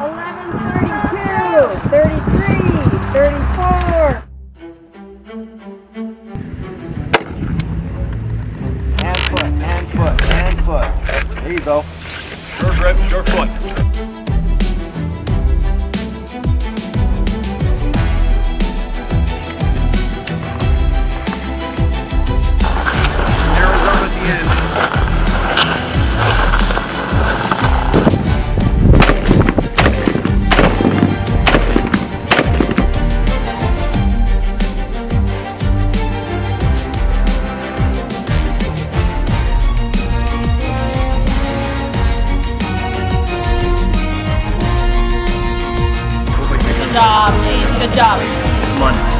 11, 32, 33, 34. Hand foot, hand foot, hand foot. There you go. Short grip, short foot. Job, Nate. Good job. Come on.